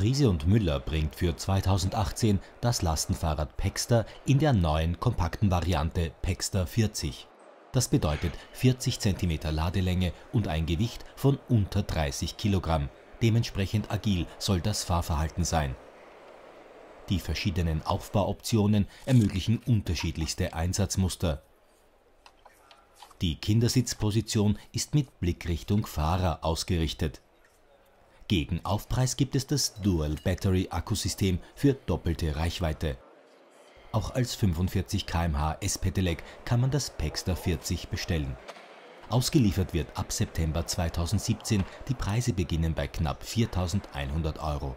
Riese und Müller bringt für 2018 das Lastenfahrrad Pexter in der neuen kompakten Variante Pexter 40. Das bedeutet 40 cm Ladelänge und ein Gewicht von unter 30 Kilogramm. Dementsprechend agil soll das Fahrverhalten sein. Die verschiedenen Aufbauoptionen ermöglichen unterschiedlichste Einsatzmuster. Die Kindersitzposition ist mit Blickrichtung Fahrer ausgerichtet gegen Aufpreis gibt es das Dual Battery Akkusystem für doppelte Reichweite. Auch als 45 km/h S-Pedelec kann man das Pexter 40 bestellen. Ausgeliefert wird ab September 2017, die Preise beginnen bei knapp 4.100 Euro